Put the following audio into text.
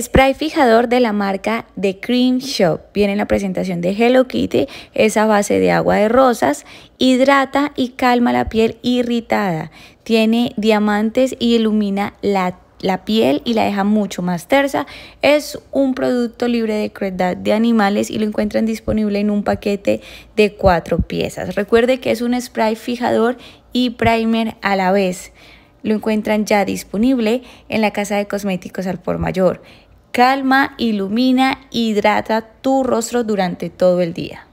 Spray fijador de la marca The Cream Shop. Viene en la presentación de Hello Kitty, esa base de agua de rosas, hidrata y calma la piel irritada. Tiene diamantes y ilumina la, la piel y la deja mucho más tersa. Es un producto libre de crueldad de animales y lo encuentran disponible en un paquete de cuatro piezas. Recuerde que es un spray fijador y primer a la vez lo encuentran ya disponible en la casa de cosméticos al por mayor. Calma, ilumina, hidrata tu rostro durante todo el día.